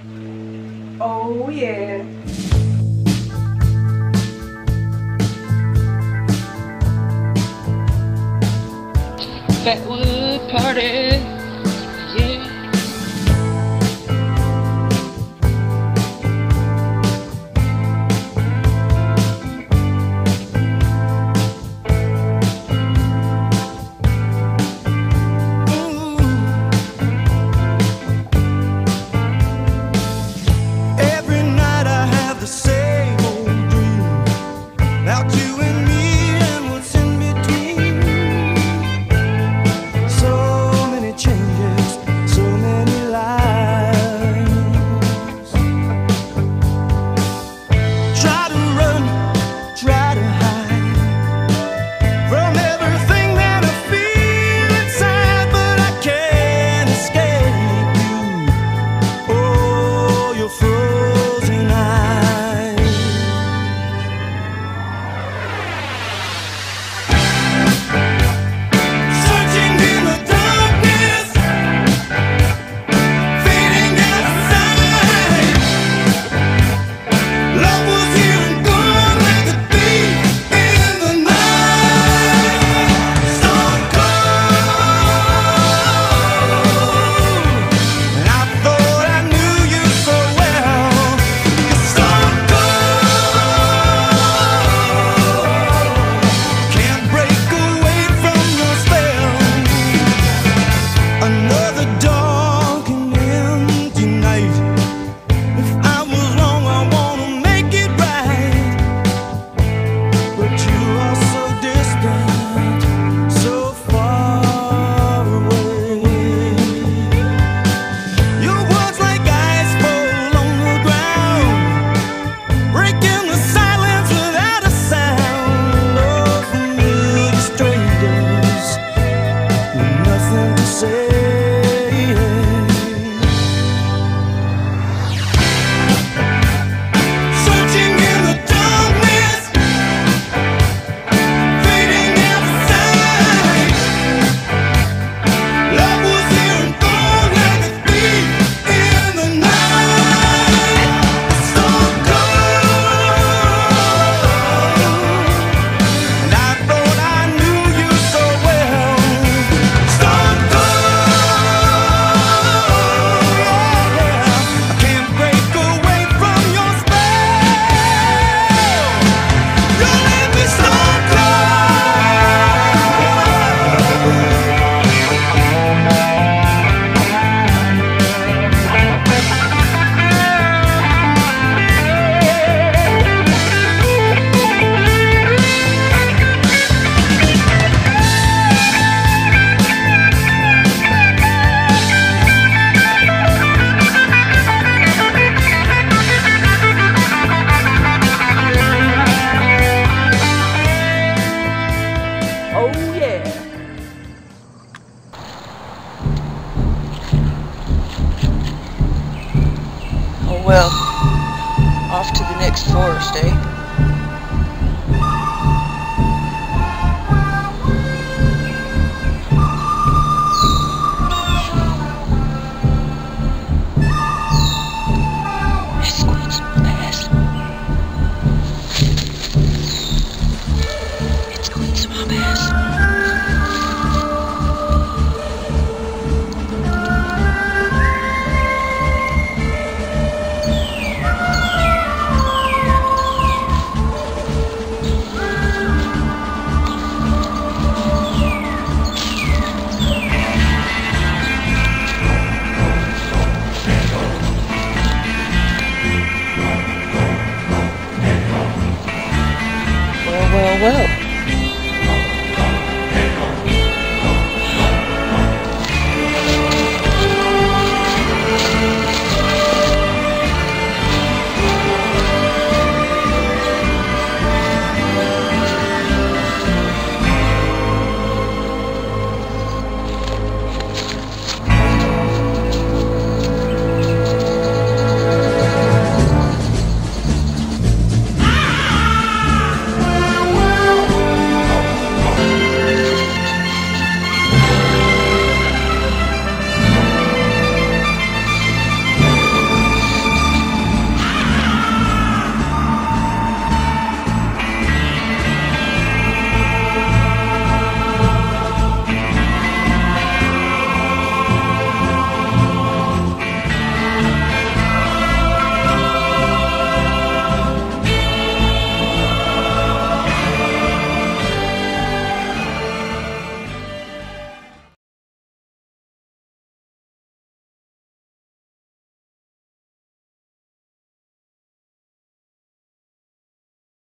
Oh yeah. Fatwood party. Well, off to the next forest, eh? well.